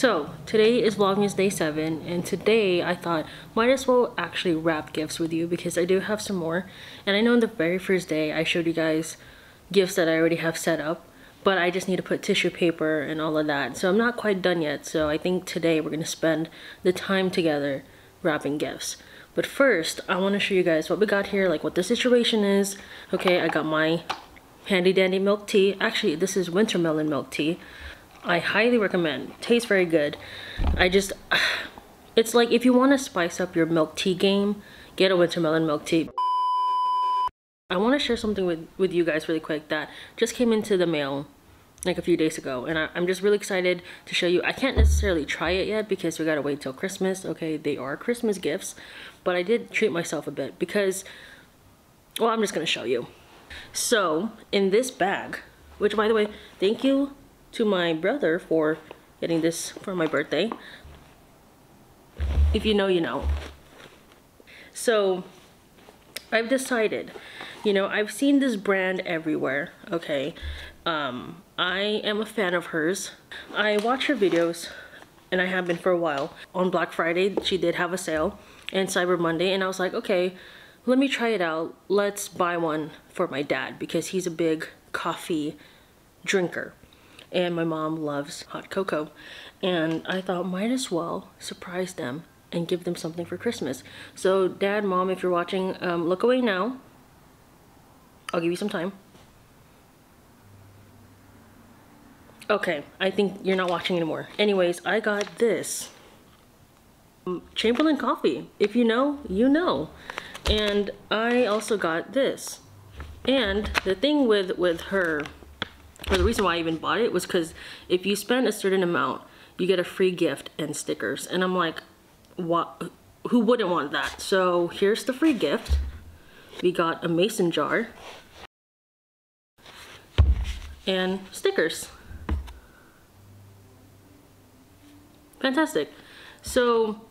So, today is Vlogmas Day 7, and today I thought might as well actually wrap gifts with you because I do have some more. And I know in the very first day I showed you guys gifts that I already have set up, but I just need to put tissue paper and all of that. So I'm not quite done yet, so I think today we're going to spend the time together wrapping gifts. But first, I want to show you guys what we got here, like what the situation is. Okay, I got my handy dandy milk tea. Actually, this is winter melon milk tea. I highly recommend. Tastes very good. I just, it's like if you want to spice up your milk tea game, get a wintermelon milk tea. I want to share something with, with you guys really quick that just came into the mail like a few days ago and I, am just really excited to show you. I can't necessarily try it yet because we gotta wait till Christmas. Okay, they are Christmas gifts, but I did treat myself a bit because, well, I'm just gonna show you. So, in this bag, which by the way, thank you to my brother for getting this for my birthday. If you know, you know. So I've decided, you know, I've seen this brand everywhere, okay? Um, I am a fan of hers. I watch her videos, and I have been for a while. On Black Friday, she did have a sale, and Cyber Monday, and I was like, okay, let me try it out. Let's buy one for my dad, because he's a big coffee drinker and my mom loves hot cocoa. And I thought might as well surprise them and give them something for Christmas. So dad, mom, if you're watching, um, look away now. I'll give you some time. Okay, I think you're not watching anymore. Anyways, I got this. Um, Chamberlain coffee. If you know, you know. And I also got this. And the thing with, with her or the reason why I even bought it was because if you spend a certain amount, you get a free gift and stickers. And I'm like, what? Who wouldn't want that? So here's the free gift. We got a mason jar and stickers. Fantastic. So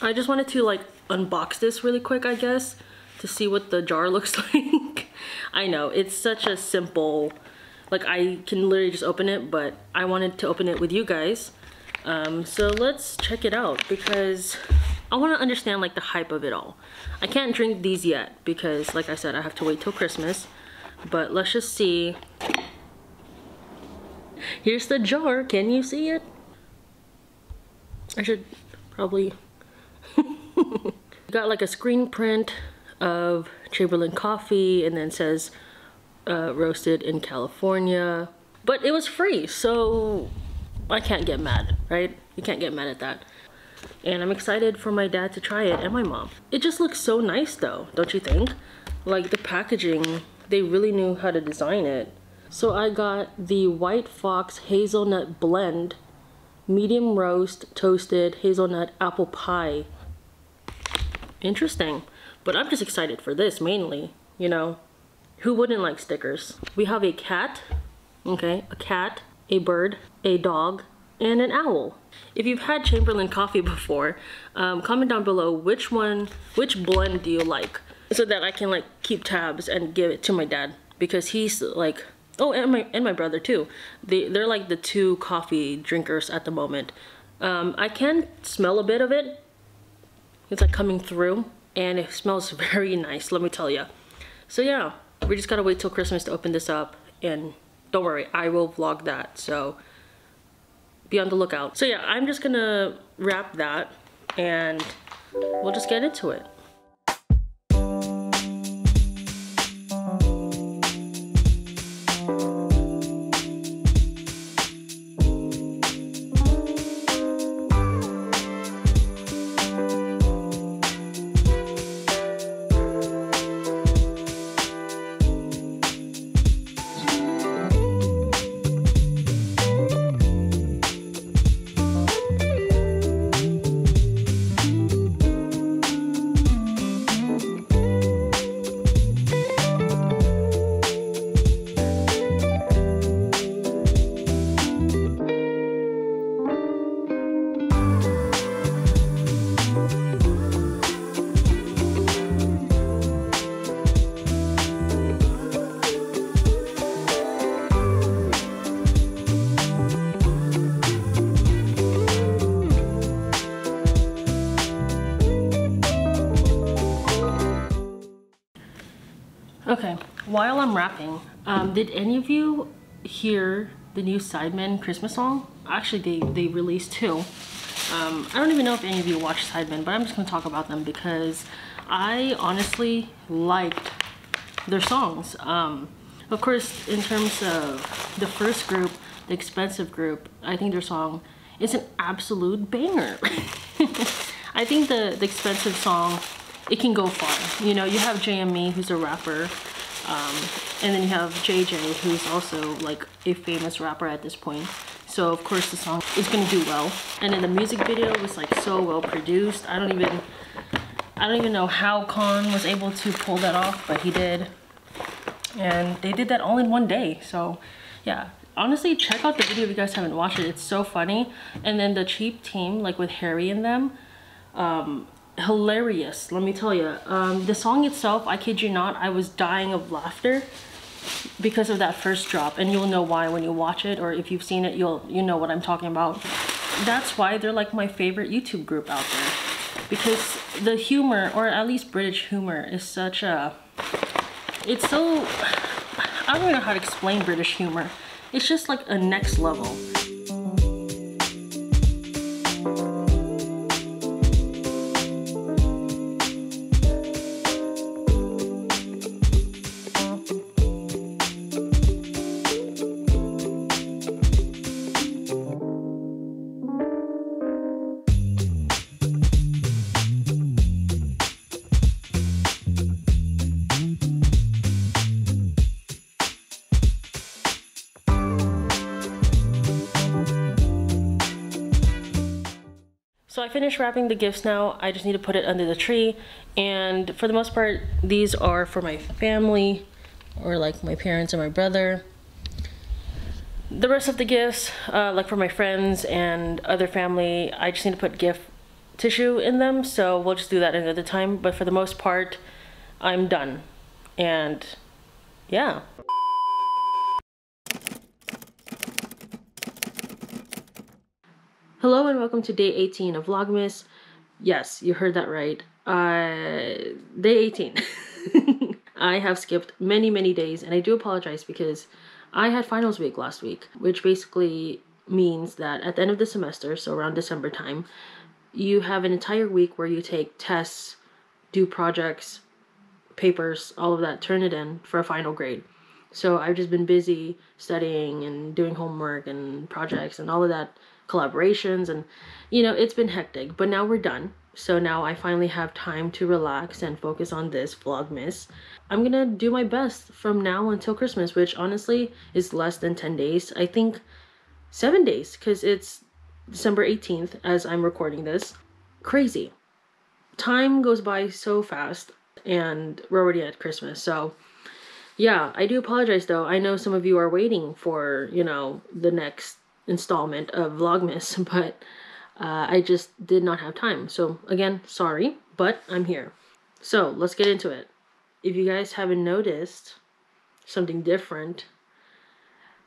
I just wanted to like unbox this really quick, I guess, to see what the jar looks like. I know, it's such a simple like I can literally just open it, but I wanted to open it with you guys. Um, so let's check it out because I want to understand like the hype of it all. I can't drink these yet because like I said, I have to wait till Christmas. But let's just see. Here's the jar. Can you see it? I should probably... Got like a screen print of Chamberlain coffee and then says uh, roasted in California. But it was free, so I can't get mad, right? You can't get mad at that. And I'm excited for my dad to try it and my mom. It just looks so nice though, don't you think? Like the packaging, they really knew how to design it. So I got the White Fox Hazelnut Blend, medium roast, toasted hazelnut apple pie. Interesting. But I'm just excited for this mainly, you know. Who wouldn't like stickers? We have a cat, okay, a cat, a bird, a dog, and an owl. If you've had Chamberlain coffee before, um, comment down below which one, which blend do you like? So that I can like keep tabs and give it to my dad because he's like, oh, and my, and my brother too. They, they're like the two coffee drinkers at the moment. Um, I can smell a bit of it. It's like coming through and it smells very nice, let me tell you. So yeah, we just gotta wait till Christmas to open this up and don't worry, I will vlog that. So be on the lookout. So yeah, I'm just gonna wrap that and we'll just get into it. While I'm wrapping, um, did any of you hear the new Sidemen Christmas song? Actually, they, they released two. Um, I don't even know if any of you watch Sidemen, but I'm just gonna talk about them because I honestly liked their songs. Um, of course, in terms of the first group, the expensive group, I think their song is an absolute banger. I think the, the expensive song, it can go far. You know, you have JME, who's a rapper, um, and then you have JJ, who's also like a famous rapper at this point. So of course the song is gonna do well. And then the music video was like so well produced. I don't even, I don't even know how Khan was able to pull that off, but he did. And they did that all in one day. So yeah, honestly check out the video if you guys haven't watched it. It's so funny. And then the cheap team, like with Harry and them, um, hilarious let me tell you um, the song itself i kid you not i was dying of laughter because of that first drop and you'll know why when you watch it or if you've seen it you'll you know what i'm talking about. That's why they're like my favorite youtube group out there because the humor or at least british humor is such a it's so i don't know how to explain british humor. It's just like a next level finished wrapping the gifts now. I just need to put it under the tree. And for the most part, these are for my family or like my parents and my brother. The rest of the gifts, uh, like for my friends and other family, I just need to put gift tissue in them. So we'll just do that another time. But for the most part, I'm done. And yeah. Hello and welcome to day 18 of Vlogmas. Yes, you heard that right. Uh, day 18. I have skipped many, many days and I do apologize because I had finals week last week, which basically means that at the end of the semester, so around December time, you have an entire week where you take tests, do projects, papers, all of that, turn it in for a final grade. So I've just been busy studying and doing homework and projects and all of that collaborations and you know it's been hectic but now we're done. So now I finally have time to relax and focus on this vlogmas. I'm gonna do my best from now until Christmas which honestly is less than 10 days. I think seven days because it's December 18th as I'm recording this. Crazy. Time goes by so fast and we're already at Christmas so yeah. I do apologize though. I know some of you are waiting for you know the next installment of Vlogmas, but uh, I just did not have time. So again, sorry, but I'm here. So let's get into it. If you guys haven't noticed something different,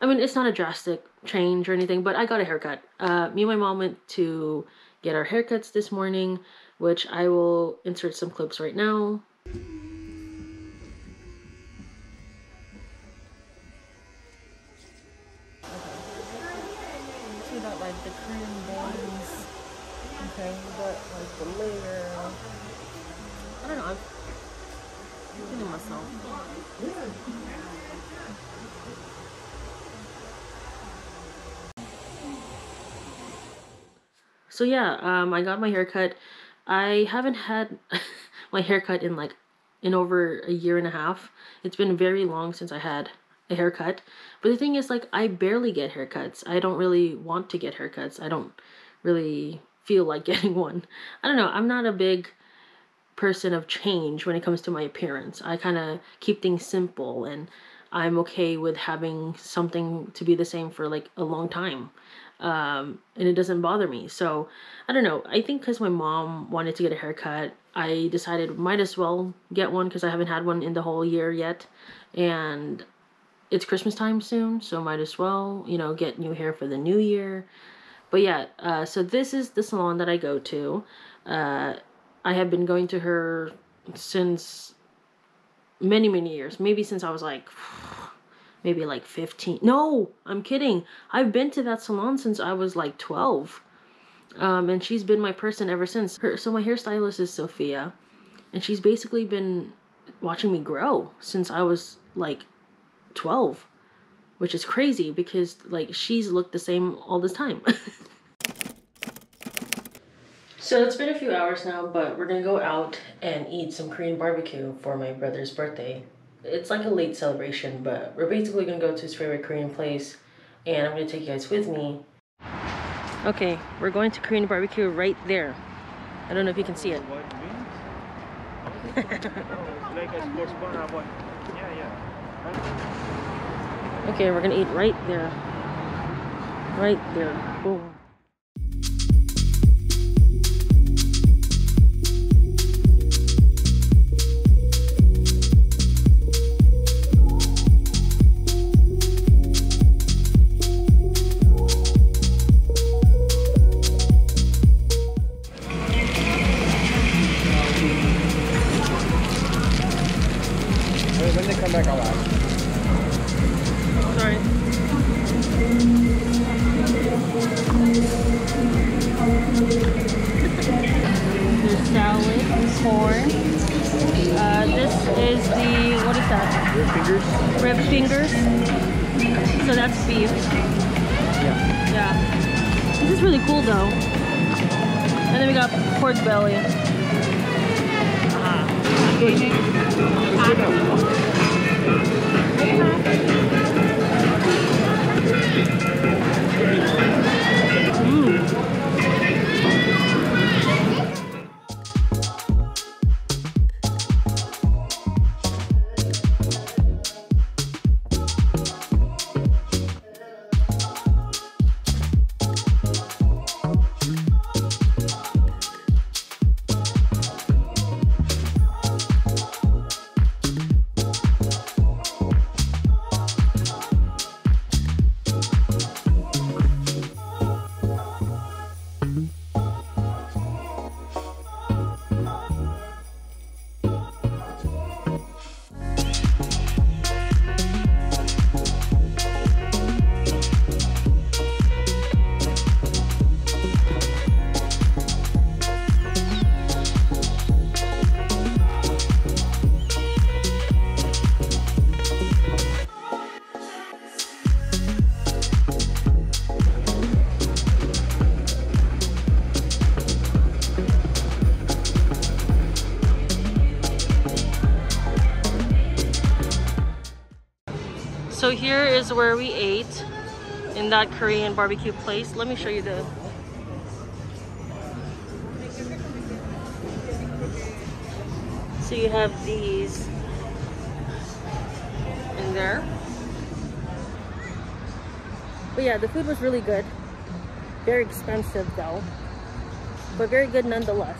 I mean, it's not a drastic change or anything, but I got a haircut. Uh, me and my mom went to get our haircuts this morning, which I will insert some clips right now. like the cream base. Okay, I don't know. I'm feeling myself. So yeah, um, I got my haircut. I haven't had my haircut in like in over a year and a half. It's been very long since I had a haircut. But the thing is, like, I barely get haircuts. I don't really want to get haircuts. I don't really feel like getting one. I don't know. I'm not a big person of change when it comes to my appearance. I kind of keep things simple and I'm okay with having something to be the same for like a long time. Um, and it doesn't bother me. So I don't know. I think because my mom wanted to get a haircut, I decided might as well get one because I haven't had one in the whole year yet. And it's Christmas time soon, so might as well, you know, get new hair for the new year. But yeah, uh, so this is the salon that I go to. Uh, I have been going to her since many many years. Maybe since I was like maybe like 15. No, I'm kidding. I've been to that salon since I was like 12. Um, and she's been my person ever since. Her, so my hairstylist is Sophia, and she's basically been watching me grow since I was like 12, which is crazy because like she's looked the same all this time. so it's been a few hours now, but we're gonna go out and eat some Korean barbecue for my brother's birthday. It's like a late celebration, but we're basically gonna go to his favorite Korean place, and I'm gonna take you guys with me. Okay, we're going to Korean barbecue right there. I don't know if you can see it. okay, we're gonna eat right there. Right there. Boom. When they come back, I'll is the, what is that? Your fingers? Rib fingers. So that's beef. Yeah. Yeah. This is really cool though. And then we got pork belly. So here is where we ate in that Korean barbecue place. Let me show you the So you have these in there. But yeah, the food was really good. Very expensive though. But very good nonetheless.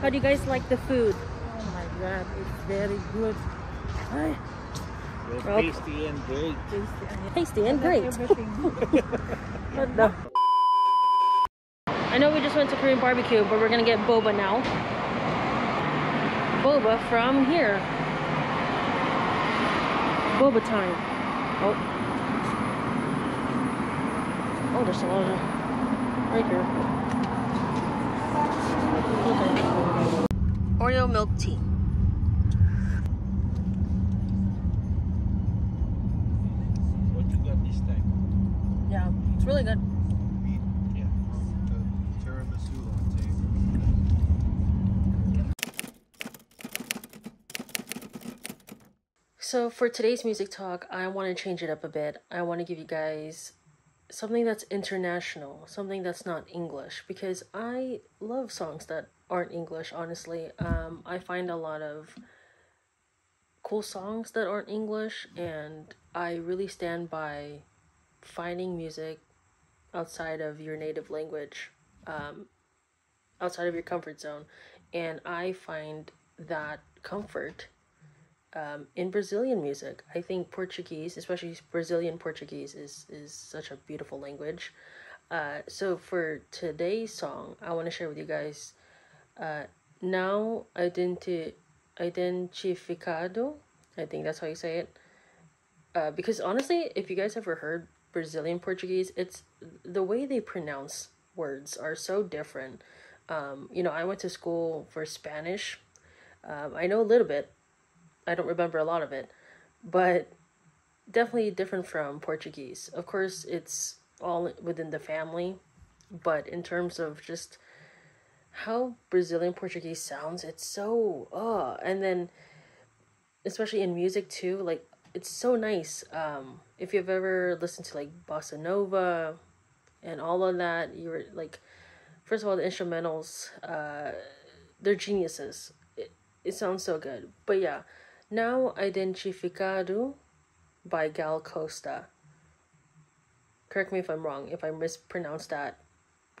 How do you guys like the food? Oh my god, it's very good. Ay, Well, tasty and great. tasty. and tasty and I like great. What the? I know we just went to Korean barbecue, but we're gonna get boba now. Boba from here. Boba time. Oh. Oh, there's a lot of right here. Okay. Oreo milk tea. What you got this time? Yeah, it's really good. Yeah, the tiramisu latte. So for today's music talk, I want to change it up a bit. I want to give you guys something that's international, something that's not English, because I love songs that aren't English. Honestly, um, I find a lot of cool songs that aren't English, and I really stand by finding music outside of your native language, um, outside of your comfort zone, and I find that comfort um, in Brazilian music. I think Portuguese, especially Brazilian Portuguese, is is such a beautiful language. Uh, so for today's song, I want to share with you guys. Uh, Não identi- identificado I think that's how you say it. Uh, because honestly, if you guys ever heard Brazilian Portuguese, it's the way they pronounce words are so different. Um, you know, I went to school for Spanish. Um, I know a little bit. I don't remember a lot of it, but definitely different from Portuguese. Of course, it's all within the family, but in terms of just how Brazilian Portuguese sounds, it's so uh and then especially in music too, like it's so nice. Um if you've ever listened to like bossa nova and all of that, you're like first of all the instrumentals uh they're geniuses. It, it sounds so good. But yeah, Não Identificado by Gal Costa. Correct me if I'm wrong, if I mispronounced that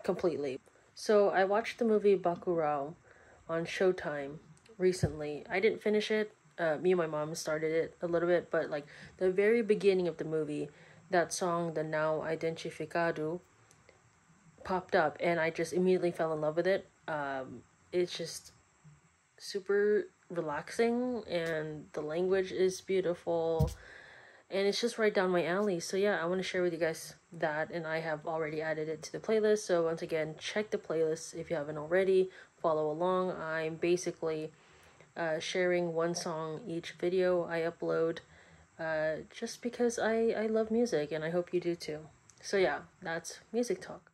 completely. So I watched the movie Bacurau on Showtime recently. I didn't finish it. Uh, me and my mom started it a little bit, but like the very beginning of the movie, that song, the Não Identificado, popped up, and I just immediately fell in love with it. Um, it's just super relaxing, and the language is beautiful and it's just right down my alley. So yeah, I want to share with you guys that, and I have already added it to the playlist. So once again, check the playlist if you haven't already. Follow along. I'm basically uh, sharing one song each video I upload, uh, just because I I love music, and I hope you do too. So yeah, that's music talk.